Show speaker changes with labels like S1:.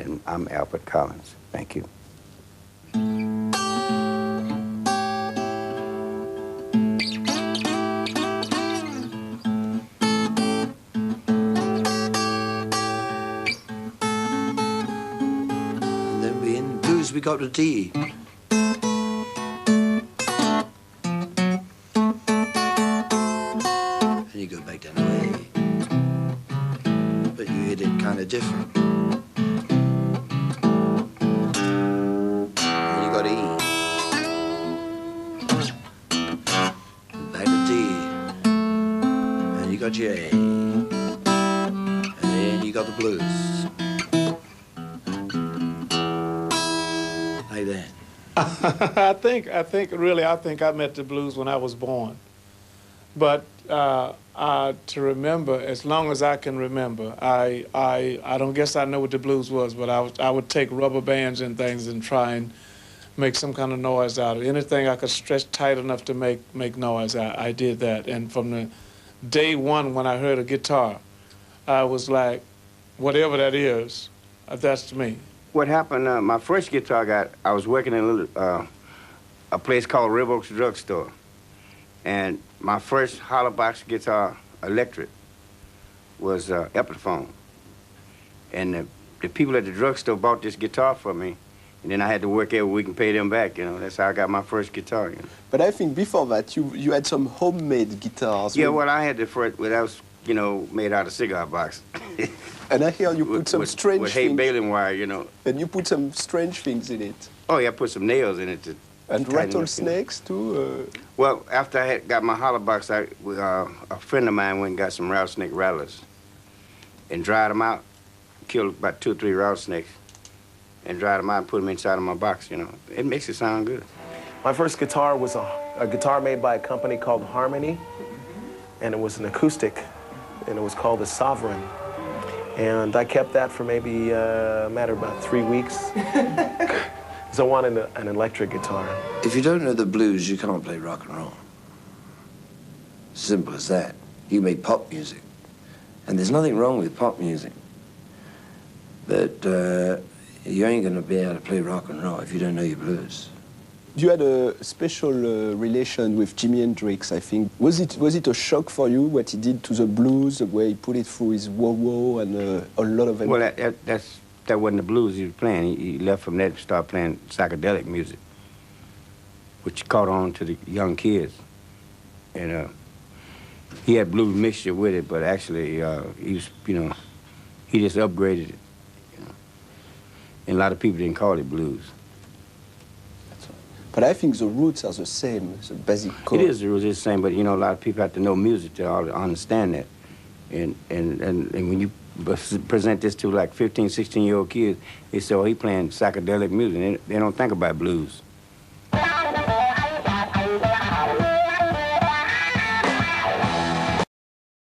S1: And I'm Albert Collins. Thank you.
S2: And then we in blues we got to D. And you go back down to A. But you hit it kind of different. Got A. And then you got the blues. Hey then.
S3: I think, I think, really, I think I met the blues when I was born. But uh, uh, to remember, as long as I can remember, I, I, I don't guess I know what the blues was, but I, I would take rubber bands and things and try and make some kind of noise out of it. Anything I could stretch tight enough to make, make noise, I, I did that. And from the day one when I heard a guitar, I was like, whatever that is, uh, that's me.
S1: What happened, uh, my first guitar got, I was working in a little, uh, a place called Red Oaks Drugstore. And my first hollow box guitar, electric, was uh, Epiphone. And the, the people at the drugstore bought this guitar for me. And then I had to work every week and pay them back, you know. That's how I got my first guitar, you know.
S4: But I think before that, you, you had some homemade guitars.
S1: Yeah, well, I had the first, well, that was, you know, made out of cigar box.
S4: And I hear you put
S1: with,
S4: some
S1: with,
S4: strange
S1: with hay
S4: things.
S1: baling wire, you know.
S4: And you put some strange things in it.
S1: Oh, yeah, I put some nails in it to
S4: And
S1: tighten it up, you know.
S4: rattlesnakes too. Uh,
S1: Well, after I had got my hollow box, I, uh, a friend of mine went and got some rattlesnake rattlers and dried them out, killed about two or three rattlesnakes, and dried them out and put them inside of my box, you know. It makes it sound good.
S5: My first guitar was a, a guitar made by a company called Harmony, and it was an acoustic, and it was called the Sovereign. And I kept that for maybe uh, a matter of about three weeks. Because I wanted a, an electric guitar.
S2: If you don't know the blues, you can't play rock and roll. Simple as that. You make pop music. And there's nothing wrong with pop music. But uh, you ain't going to be able to play rock and roll if you don't know your blues.
S4: you had a special uh, relation with Jimi Hendrix, I think. Was it was it a shock for you what he did to the blues, the way he put it through his whoa whoa and uh, a lot of
S1: Well, that, that, that's, that wasn't the blues he was playing. He, he left from that and started playing psychedelic music, which caught on to the young kids. And uh, he had blues mixture with it, but actually, uh, he was, you know, he just upgraded it. And a lot of people didn't call it blues.
S4: But I think the roots are the same, the basic chord.
S1: It is the roots, it's the same, but you know, a lot of people have to know music to understand that. And, and, and, and when you present this to like 15, 16 year old kids, they say, oh, he playing psychedelic music. They, they don't think about blues.